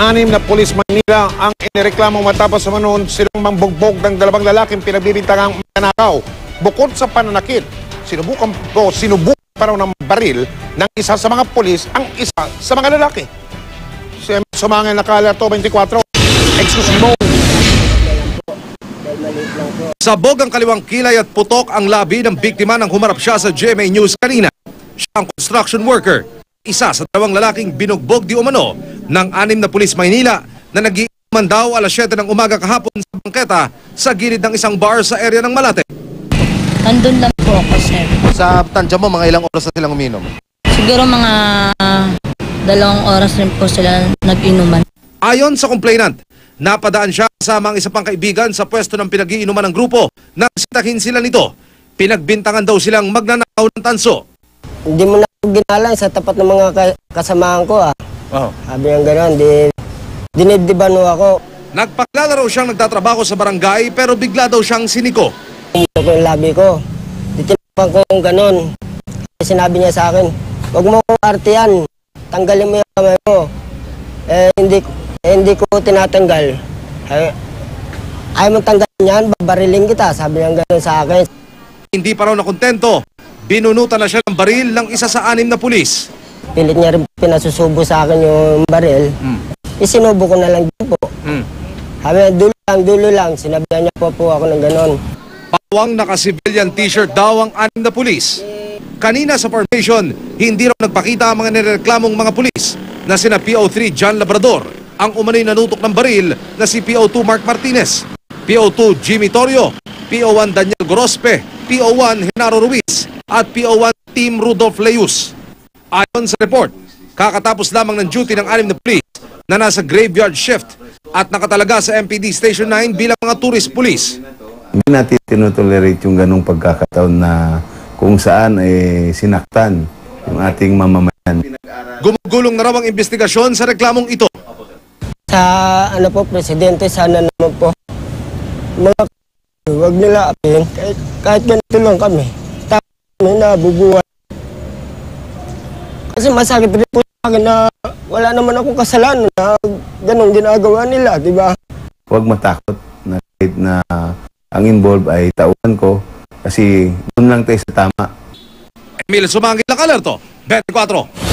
anim na pulis Manila ang inireklamo matapos sa manon silang mambugbog ng dalawang lalaking pinagbibintangang manakaw. Bukod sa pananakit, sinubukan o sinubukan pa raw ng baril ng isa sa mga pulis ang isa sa mga lalaki. Si Sumangil na Kala 24, eksklusibo. Sabog ang kaliwang kilay at putok ang labi ng biktima nang humarap siya sa GMA News kanina. Siya ang construction worker, isa sa dalawang lalaking binugbog di umano ng anim na pulis Maynila na nagiiman daw alas 7 ng umaga kahapon sa bangketa sa gilid ng isang bar sa area ng Malate. Nandun lang po ako, sir. Sa tansya mo, mga ilang oras na silang uminom? Siguro mga dalawang oras rin po sila nag-inuman. Ayon sa complainant, napadaan siya kasama ang isa pang kaibigan sa pwesto ng pinag-iinuman ng grupo nang sitahin sila nito. Pinagbintangan daw silang magnanakaw ng tanso. Hindi mo na ginalang sa tapat ng mga ka- kasamahan ko ah. Oo. Sabi ng gano'n, di, dinibdiban mo ako. Nagpakilala raw siyang nagtatrabaho sa barangay pero bigla daw siyang siniko. Ito ko yung labi ko. Di tinapan ko yung gano'n. Sinabi niya sa akin, huwag mo kong artiyan. Tanggalin mo yung kamay mo. Eh, hindi, eh, hindi ko tinatanggal. Ay, ayaw mo tanggalin yan, babariling kita. Sabi niya gano'n sa akin. Hindi pa raw nakontento. Binunutan na siya ng baril ng isa sa anim na pulis. Pilit niya rin pinasusubo sa akin yung baril. Isinubo ko na lang din po. Niya, dulo lang, dulo lang. Sinabihan niya po po ako ng gano'n. Pawang naka-civilian t-shirt daw ang anim na pulis. Kanina sa formation, hindi raw nagpakita ang mga nireklamong mga pulis na sina PO3 John Labrador, ang umano'y nanutok ng baril na si PO2 Mark Martinez, PO2 Jimmy Torrio, PO1 Daniel Gorospe, PO1 Genaro Ruiz, at PO1 Team Rudolph Leus. Ayon sa report, kakatapos lamang ng duty ng anim na pulis na nasa graveyard shift at nakatalaga sa MPD Station 9 bilang mga tourist police. Hindi natin tinotolerate yung ganong pagkakataon na kung saan eh, sinaktan yung ating mamamayan. Gumugulong na raw ang investigasyon sa reklamong ito. Sa ano po, Presidente, sana naman po, mga huwag nila apin. Kahit, kahit ganito lang kami. Kami nabubuhay. Kasi masakit rin po sa akin na wala naman akong kasalanan na ganong ginagawa nila, di ba? Huwag matakot na kahit na ang involved ay tauhan ko kasi doon lang tayo sa tama. Emil Sumangil, Alerto, 24.